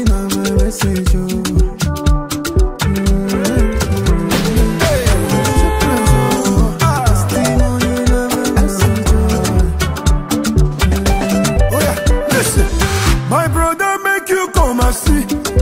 oh. Oh. My brother make you come and see.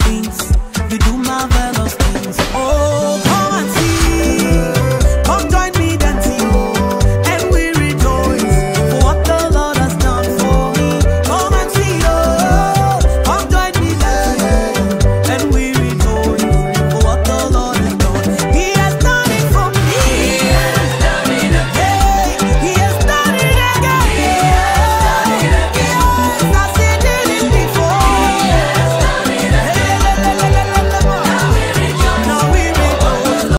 things.